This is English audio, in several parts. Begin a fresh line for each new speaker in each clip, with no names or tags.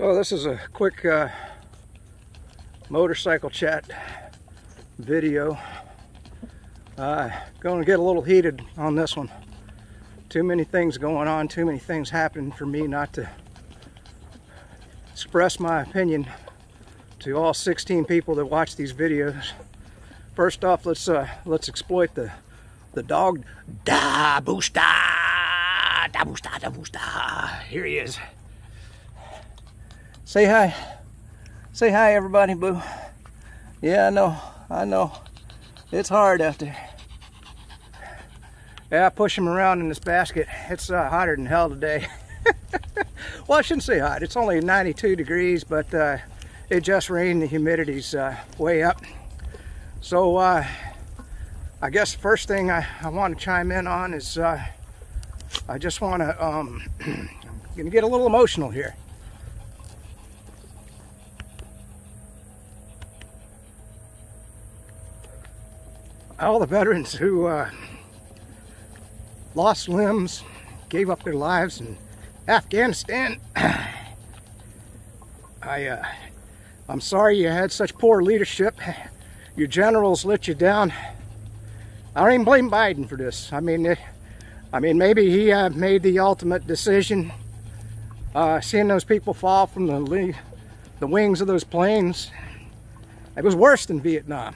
So this is a quick uh, motorcycle chat video. Uh, going to get a little heated on this one. Too many things going on, too many things happening for me not to express my opinion to all 16 people that watch these videos. First off, let's uh, let's exploit the the dog da boosta da boosta da boosta. Here he is. Say hi. Say hi, everybody, boo. Yeah, I know. I know. It's hard out there. Yeah, I push him around in this basket. It's uh, hotter than hell today. well, I shouldn't say hot. It's only 92 degrees, but uh, it just rained. The humidity's uh, way up. So, uh, I guess the first thing I, I want to chime in on is uh, I just want to um, gonna get a little emotional here. All the veterans who uh, lost limbs, gave up their lives in Afghanistan. I, uh, I'm sorry you had such poor leadership. Your generals let you down. I don't even blame Biden for this. I mean, it, I mean, maybe he uh, made the ultimate decision. Uh, seeing those people fall from the the wings of those planes, it was worse than Vietnam.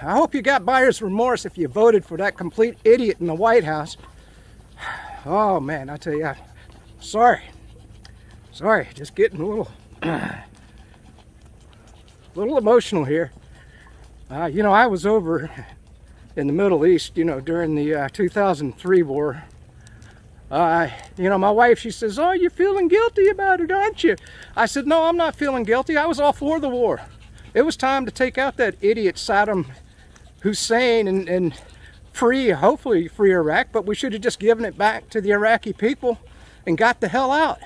I hope you got buyer's remorse if you voted for that complete idiot in the White House. Oh man, I tell you, sorry. Sorry, just getting a little, a little emotional here. Uh, you know, I was over in the Middle East, you know, during the uh, 2003 war. Uh, you know, my wife, she says, oh, you're feeling guilty about it, aren't you? I said, no, I'm not feeling guilty. I was all for the war. It was time to take out that idiot Saddam Hussein and, and free, hopefully free Iraq, but we should have just given it back to the Iraqi people and got the hell out.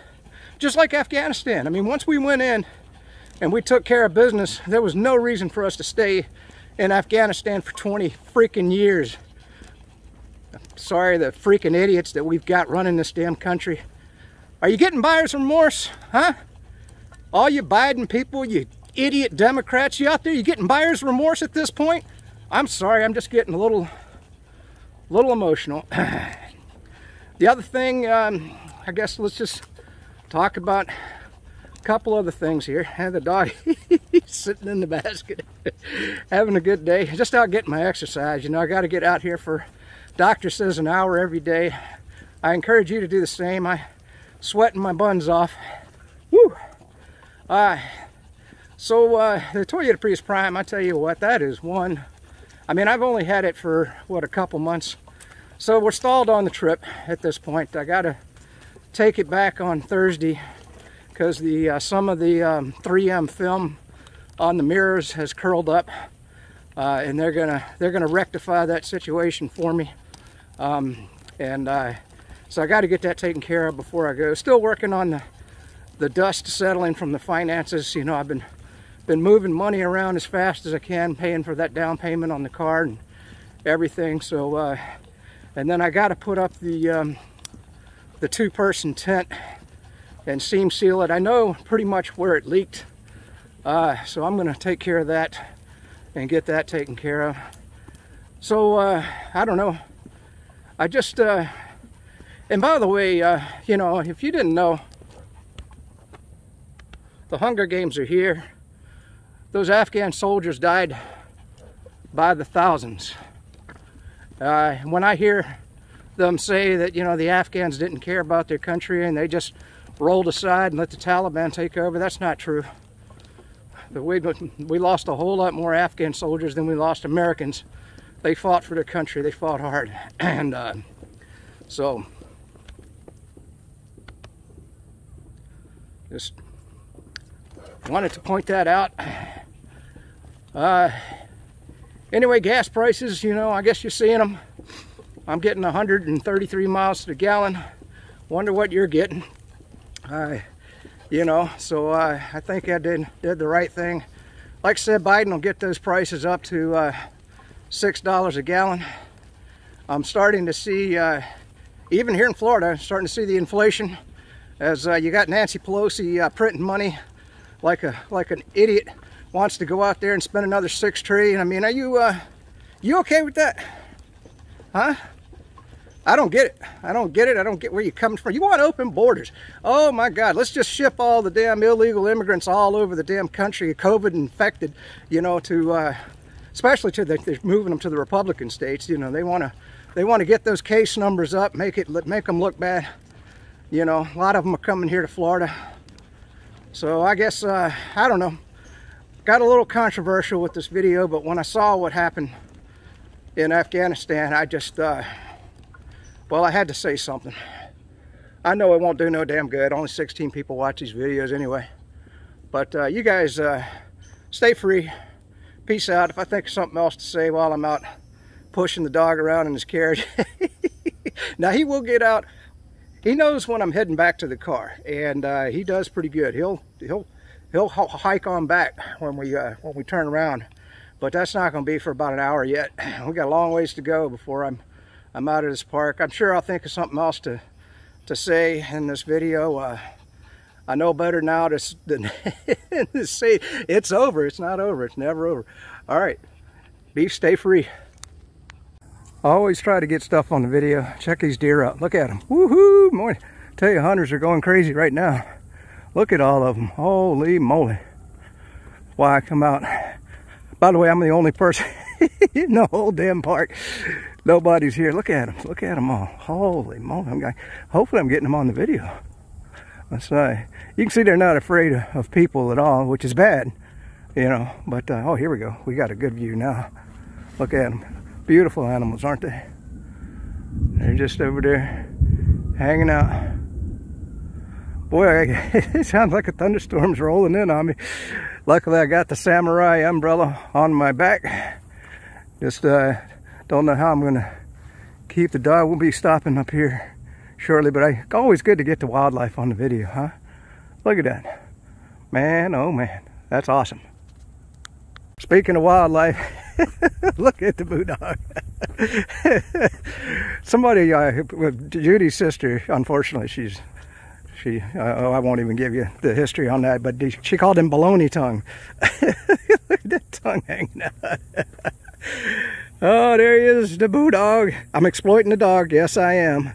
Just like Afghanistan. I mean, once we went in and we took care of business, there was no reason for us to stay in Afghanistan for 20 freaking years. Sorry, the freaking idiots that we've got running this damn country. Are you getting buyer's remorse, huh? All you Biden people, you idiot Democrats, you out there, you getting buyer's remorse at this point? I'm sorry, I'm just getting a little, little emotional. the other thing, um, I guess let's just talk about a couple other things here. And the dog, sitting in the basket, having a good day. Just out getting my exercise. You know, I got to get out here for, doctor says an hour every day. I encourage you to do the same. I sweating my buns off. Woo! Uh, so uh, the Toyota Prius Prime, I tell you what, that is one I mean, I've only had it for, what, a couple months. So we're stalled on the trip at this point. I got to take it back on Thursday because the uh, some of the um, 3M film on the mirrors has curled up. Uh, and they're gonna they're gonna rectify that situation for me. Um, and uh, so I got to get that taken care of before I go. Still working on the the dust settling from the finances. You know, I've been been moving money around as fast as I can, paying for that down payment on the car and everything. So, uh, and then I got to put up the um, the two-person tent and seam seal it. I know pretty much where it leaked, uh, so I'm going to take care of that and get that taken care of. So uh, I don't know. I just uh, and by the way, uh, you know, if you didn't know, the Hunger Games are here those Afghan soldiers died by the thousands. Uh, when I hear them say that, you know, the Afghans didn't care about their country and they just rolled aside and let the Taliban take over, that's not true. We, we lost a whole lot more Afghan soldiers than we lost Americans. They fought for their country, they fought hard. And uh, so, just wanted to point that out. Uh, anyway, gas prices, you know, I guess you're seeing them. I'm getting 133 miles to the gallon. Wonder what you're getting. Uh, you know, so uh, I think I did, did the right thing. Like I said, Biden will get those prices up to uh, $6 a gallon. I'm starting to see, uh, even here in Florida, I'm starting to see the inflation as uh, you got Nancy Pelosi uh, printing money like a like an idiot wants to go out there and spend another six trillion. I mean, are you uh, you okay with that? Huh? I don't get it. I don't get it. I don't get where you're coming from. You want open borders. Oh my God, let's just ship all the damn illegal immigrants all over the damn country, COVID infected, you know, to, uh, especially to the, they're moving them to the Republican states. You know, they want to, they want to get those case numbers up, make it, make them look bad. You know, a lot of them are coming here to Florida. So I guess, uh, I don't know. Got a little controversial with this video, but when I saw what happened in Afghanistan, I just, uh, well, I had to say something. I know it won't do no damn good. Only 16 people watch these videos anyway. But uh, you guys uh, stay free. Peace out. If I think of something else to say while I'm out pushing the dog around in his carriage. now he will get out. He knows when I'm heading back to the car, and uh, he does pretty good. He'll he'll he'll hike on back when we uh, when we turn around, but that's not going to be for about an hour yet. We got a long ways to go before I'm I'm out of this park. I'm sure I'll think of something else to, to say in this video. Uh, I know better now to, than to say it's over. It's not over. It's never over. All right. Beef, stay free. I always try to get stuff on the video. Check these deer out. Look at them. Woohoo! Boy, tell you, hunters are going crazy right now. Look at all of them. Holy moly. Why I come out. By the way, I'm the only person in the whole damn park Nobody's here. Look at them. Look at them all. Holy moly. I'm going, hopefully I'm getting them on the video. Let's say. You can see they're not afraid of people at all, which is bad. You know, but, uh, oh, here we go. We got a good view now. Look at them. Beautiful animals, aren't they? They're just over there hanging out. Boy, it sounds like a thunderstorm's rolling in on me. Luckily, I got the samurai umbrella on my back. Just uh, don't know how I'm going to keep the dog. We'll be stopping up here shortly, but I, always good to get the wildlife on the video, huh? Look at that. Man, oh man, that's awesome. Speaking of wildlife, look at the bulldog. Somebody, uh, Judy's sister, unfortunately, she's, she, uh, oh, I won't even give you the history on that, but she called him baloney tongue. look at that tongue hanging out. Oh, there he is, the boo dog. I'm exploiting the dog. Yes, I am.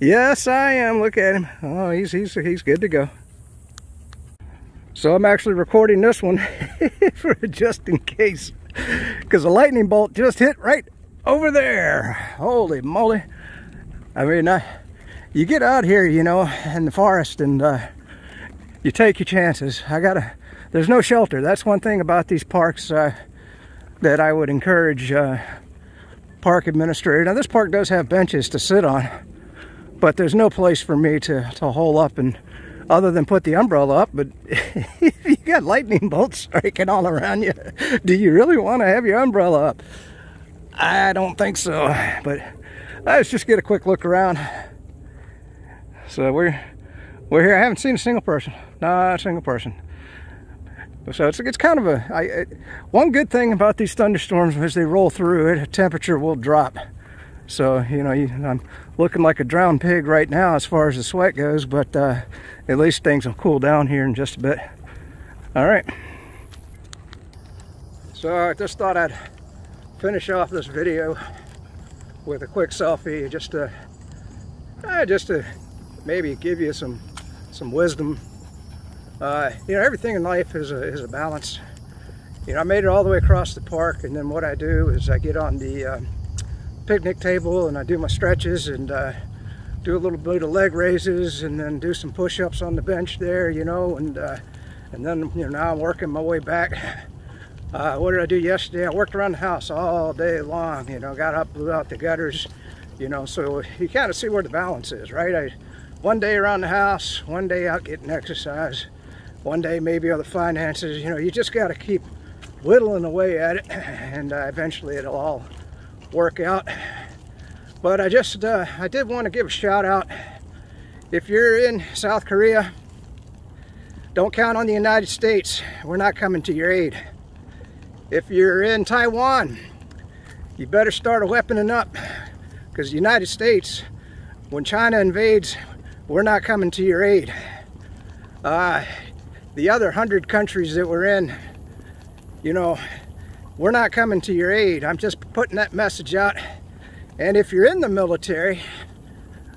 Yes, I am. Look at him. Oh, he's he's he's good to go. So I'm actually recording this one for just in case, because a lightning bolt just hit right over there. Holy moly! I mean, uh, you get out here, you know, in the forest, and uh, you take your chances. I gotta. There's no shelter. That's one thing about these parks uh, that I would encourage uh, park administrator. Now this park does have benches to sit on, but there's no place for me to, to hole up and other than put the umbrella up, but if you got lightning bolts striking all around you, do you really want to have your umbrella up? I don't think so, but let's just get a quick look around. So we're we're here. I haven't seen a single person, not a single person. So it's, it's kind of a I, it, one good thing about these thunderstorms as they roll through it, temperature will drop. So, you know, you, I'm looking like a drowned pig right now as far as the sweat goes, but uh, at least things will cool down here in just a bit. All right. So I just thought I'd finish off this video with a quick selfie just to, uh, just to maybe give you some, some wisdom uh, you know, everything in life is a, is a balance. You know, I made it all the way across the park, and then what I do is I get on the uh, picnic table and I do my stretches and uh, do a little bit of leg raises and then do some push-ups on the bench there, you know, and uh, and then, you know, now I'm working my way back. Uh, what did I do yesterday? I worked around the house all day long, you know, got up, blew out the gutters, you know, so you kind of see where the balance is, right? I, one day around the house, one day out getting exercise, one day maybe other finances you know you just got to keep whittling away at it and uh, eventually it'll all work out. But I just uh, I did want to give a shout out. If you're in South Korea don't count on the United States. We're not coming to your aid. If you're in Taiwan you better start weaponing up because the United States when China invades we're not coming to your aid. Uh, the other hundred countries that we're in, you know, we're not coming to your aid. I'm just putting that message out. And if you're in the military,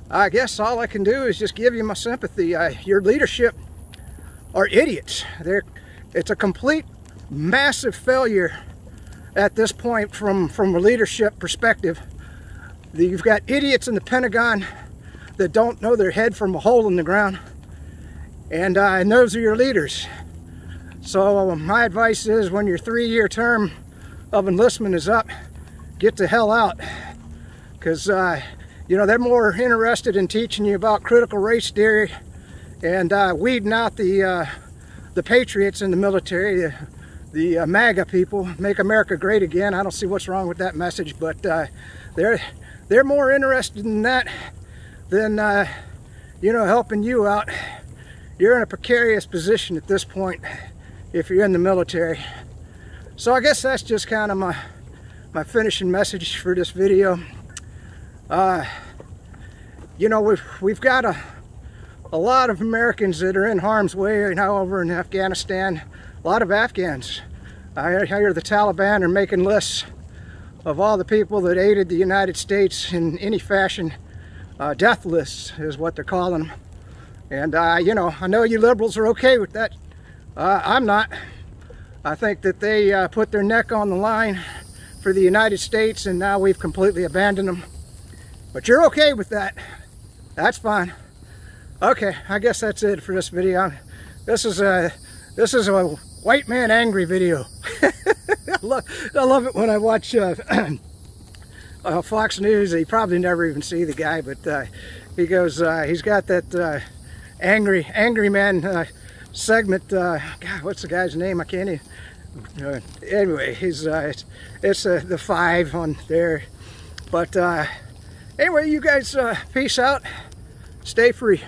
I guess all I can do is just give you my sympathy. Your leadership are idiots. They're, it's a complete massive failure at this point from, from a leadership perspective. You've got idiots in the Pentagon that don't know their head from a hole in the ground. And, uh, and those are your leaders. So my advice is when your three-year term of enlistment is up, get the hell out. Because, uh, you know, they're more interested in teaching you about critical race theory and uh, weeding out the, uh, the patriots in the military, the, the uh, MAGA people, make America great again. I don't see what's wrong with that message, but uh, they're, they're more interested in that than, uh, you know, helping you out. You're in a precarious position at this point if you're in the military. So I guess that's just kind of my, my finishing message for this video. Uh, you know, we've, we've got a, a lot of Americans that are in harm's way now over in Afghanistan. A lot of Afghans. I hear the Taliban are making lists of all the people that aided the United States in any fashion. Uh, death lists is what they're calling them. And, uh, you know, I know you liberals are okay with that. Uh, I'm not. I think that they uh, put their neck on the line for the United States and now we've completely abandoned them. But you're okay with that. That's fine. Okay, I guess that's it for this video. This is a this is a white man angry video. I, love, I love it when I watch uh, uh, Fox News. He probably never even see the guy, but uh, he goes, uh, he's got that uh, angry angry man uh, segment. God, what's the guy's name? I can't even. anyway, he's it's, it's the five on there, but anyway, you guys, uh, peace out. Stay free.